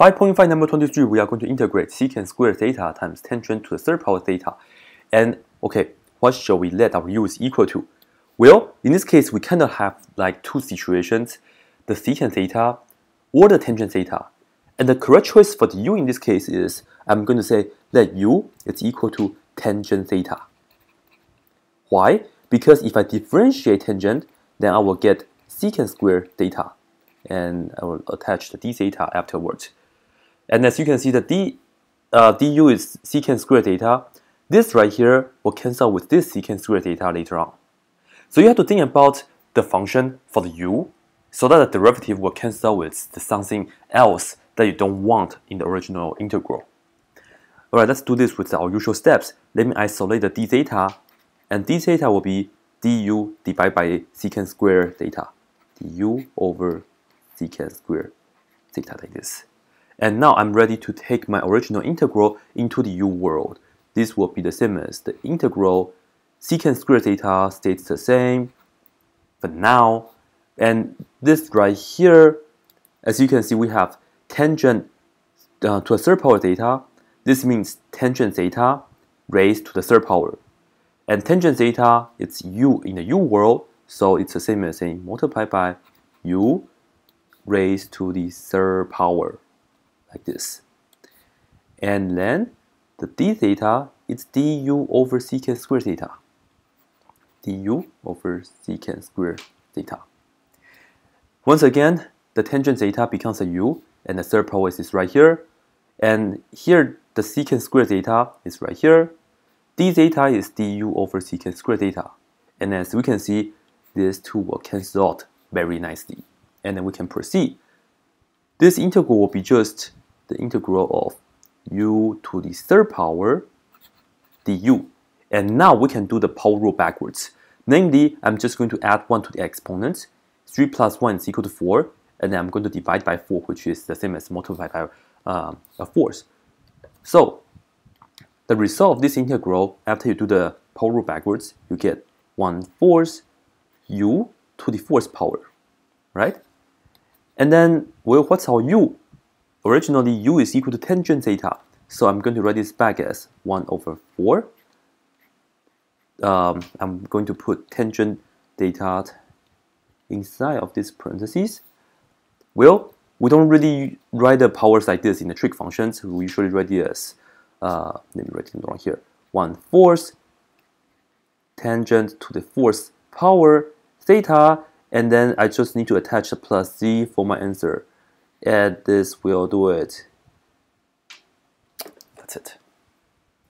5.5 number 23, we are going to integrate secant squared theta times tangent to the third power theta. And, okay, what shall we let our u is equal to? Well, in this case, we of have like two situations, the secant theta or the tangent theta. And the correct choice for the u in this case is, I'm going to say let u is equal to tangent theta. Why? Because if I differentiate tangent, then I will get secant squared theta. And I will attach the d theta afterwards. And as you can see, the d, uh, du is secant squared theta. This right here will cancel with this secant squared theta later on. So you have to think about the function for the u so that the derivative will cancel with something else that you don't want in the original integral. Alright, let's do this with our usual steps. Let me isolate the d theta, and d theta will be du divided by secant square theta. du over secant square theta like this. And now I'm ready to take my original integral into the u world. This will be the same as the integral secant square theta stays the same for now. And this right here, as you can see, we have tangent uh, to a third power theta this means tangent theta raised to the third power. And tangent theta, it's u in the u world, so it's the same as saying multiplied by u raised to the third power, like this. And then the d theta, is du over secant square theta. du over secant square theta. Once again, the tangent theta becomes a u, and the third power is right here. And here the secant square theta is right here. d theta is du over secant square theta. And as we can see, these two will cancel out very nicely. And then we can proceed. This integral will be just the integral of u to the third power du. And now we can do the power rule backwards. Namely, I'm just going to add 1 to the exponents. 3 plus 1 is equal to 4. And I'm going to divide by 4, which is the same as multiply by uh, a fourth. So the result of this integral, after you do the power rule backwards, you get 1 fourth u to the fourth power, right? And then, well, what's our u? Originally, u is equal to tangent theta. So I'm going to write this back as 1 over 4. Um, I'm going to put tangent theta inside of this parentheses. Well, we don't really write the powers like this in the trig functions. We usually write it as, uh, let me write it down here, 1 fourth tangent to the fourth power theta, and then I just need to attach a plus C for my answer. And this will do it. That's it.